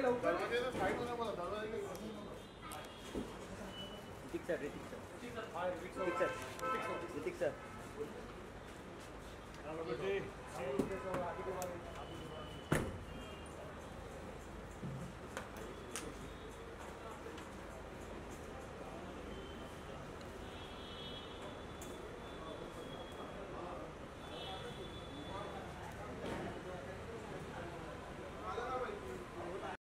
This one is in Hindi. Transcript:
लवकर Hrithik sir Hrithik sir Hrithik sir Hrithik sir